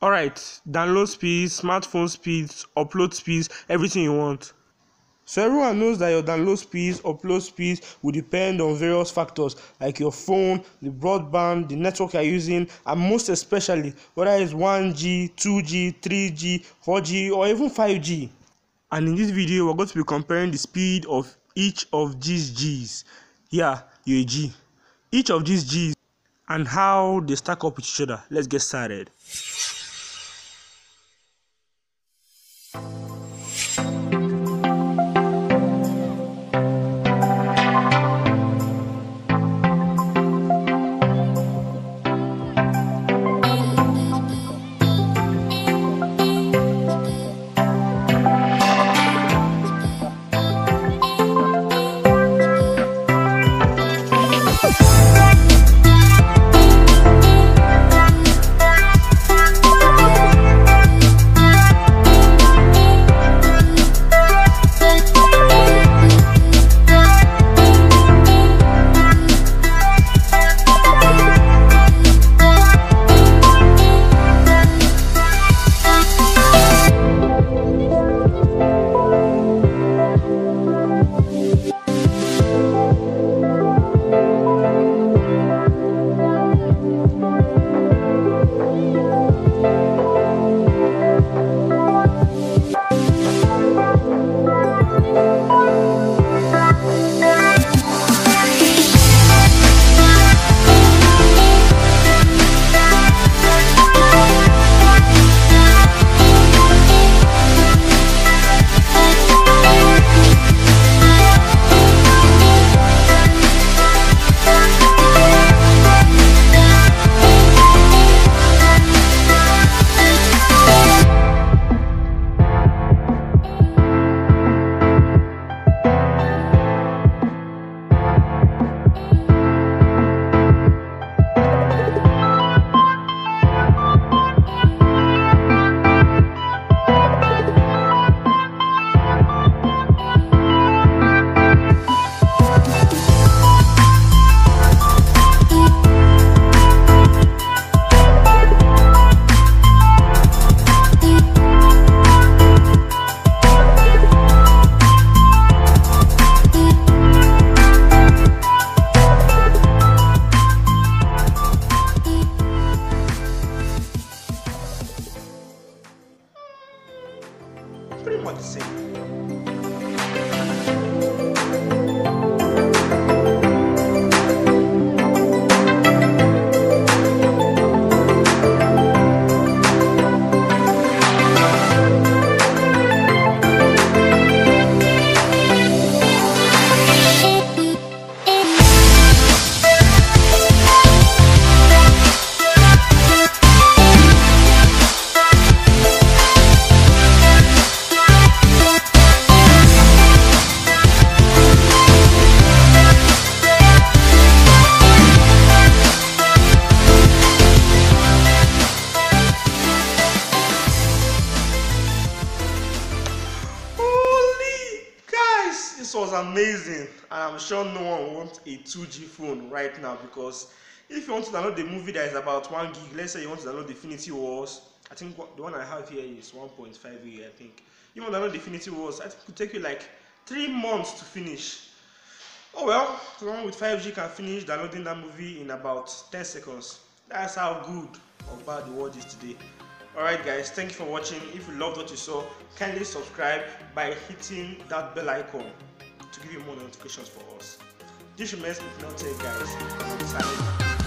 Alright, download speeds, smartphone speeds, upload speeds, everything you want. So everyone knows that your download speeds, upload speeds will depend on various factors like your phone, the broadband, the network you're using, and most especially whether it's 1G, 2G, 3G, 4G, or even 5G. And in this video, we're going to be comparing the speed of each of these Gs. Yeah, you're G. Each of these Gs and how they stack up with each other. Let's get started. This was amazing, and I'm sure no one wants a 2G phone right now because if you want to download the movie that is about one gig, let's say you want to download Infinity Wars, I think the one I have here is 1.5 gig. I think you want to download Infinity Wars, I think it could take you like three months to finish. Oh well, the with 5G can finish downloading that movie in about 10 seconds. That's how good or bad the world is today. Alright guys, thank you for watching. If you loved what you saw, kindly subscribe by hitting that bell icon to give you more notifications for us. This remains Miknell Tech guys.